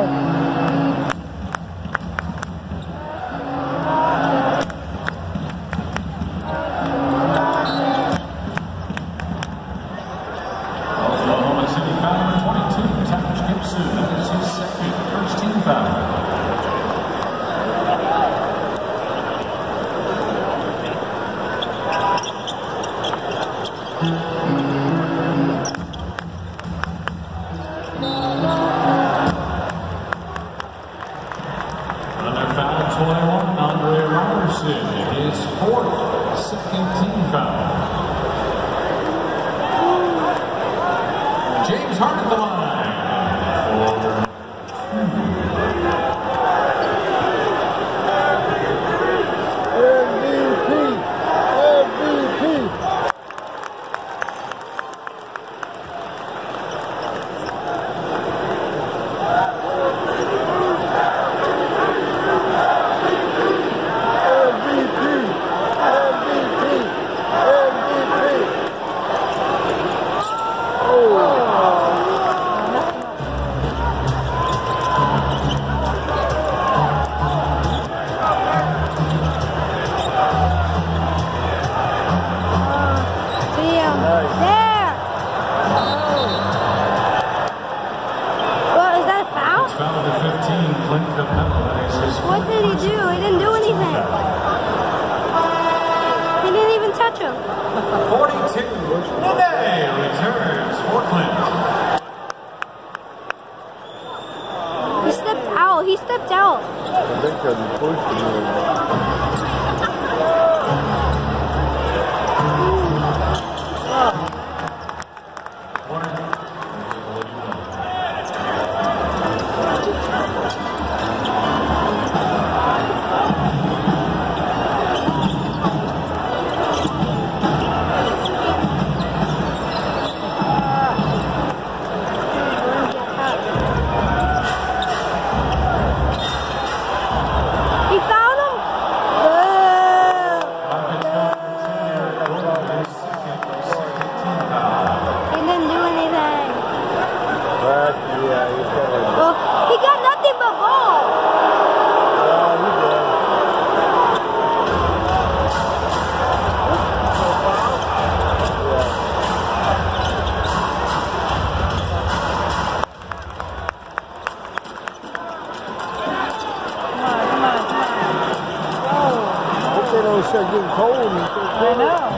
Oh. Turn at the line. What did he do? He didn't do anything. He didn't even touch him. 42. Nene returns for Clint. He stepped out. He stepped out. should have given cold. I know.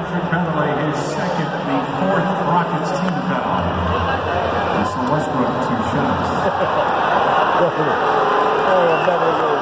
Patrick Beverley, his second, the fourth Rockets team foul. Russell Westbrook, two shots. oh,